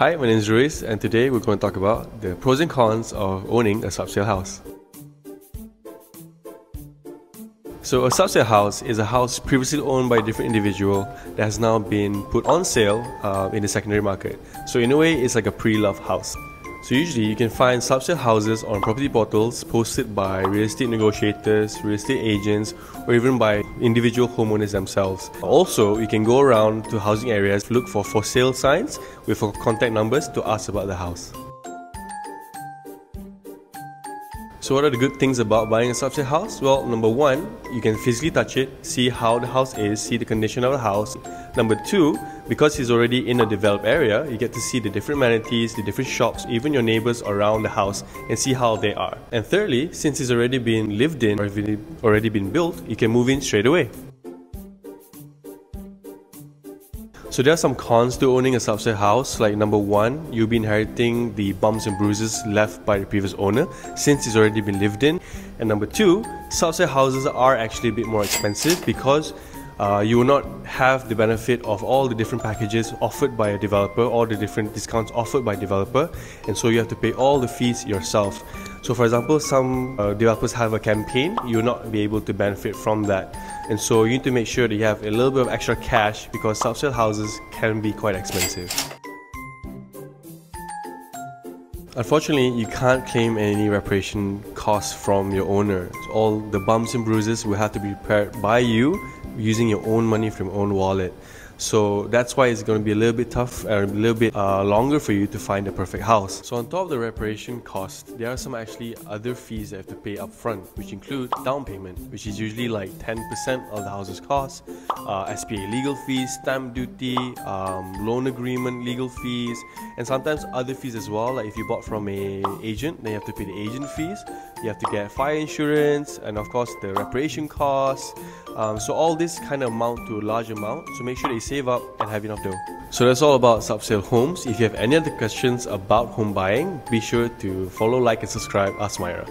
Hi, my name is Ruiz, and today we're going to talk about the pros and cons of owning a subsale house. So, a subsale house is a house previously owned by a different individual that has now been put on sale uh, in the secondary market. So, in a way, it's like a pre loved house. So usually you can find subsale houses on property portals posted by real estate negotiators, real estate agents, or even by individual homeowners themselves. Also, you can go around to housing areas, look for for sale signs with contact numbers to ask about the house. So what are the good things about buying a subsale house? Well, number one, you can physically touch it, see how the house is, see the condition of the house. Number two, because it's already in a developed area, you get to see the different amenities, the different shops, even your neighbors around the house and see how they are. And thirdly, since it's already been lived in or already been built, you can move in straight away. So there are some cons to owning a subsale house. Like number one, you'll be inheriting the bumps and bruises left by the previous owner since it's already been lived in. And number two, subsale houses are actually a bit more expensive because uh, you will not have the benefit of all the different packages offered by a developer, all the different discounts offered by developer, and so you have to pay all the fees yourself. So, for example, some uh, developers have a campaign, you will not be able to benefit from that, and so you need to make sure that you have a little bit of extra cash because subsale houses can be quite expensive. Unfortunately, you can't claim any reparation costs from your owner. All the bumps and bruises will have to be repaired by you using your own money from your own wallet. So that's why it's going to be a little bit tough and a little bit uh, longer for you to find the perfect house. So on top of the reparation cost, there are some actually other fees that you have to pay upfront, which include down payment, which is usually like 10% of the house's cost, uh, SPA legal fees, stamp duty, um, loan agreement legal fees, and sometimes other fees as well. Like if you bought from a agent, then you have to pay the agent fees. You have to get fire insurance, and of course the reparation costs. Um, so all this kind of amount to a large amount. So make sure that you save up and have enough dough. So that's all about subsale homes. If you have any other questions about home buying, be sure to follow, like, and subscribe Ask Myra.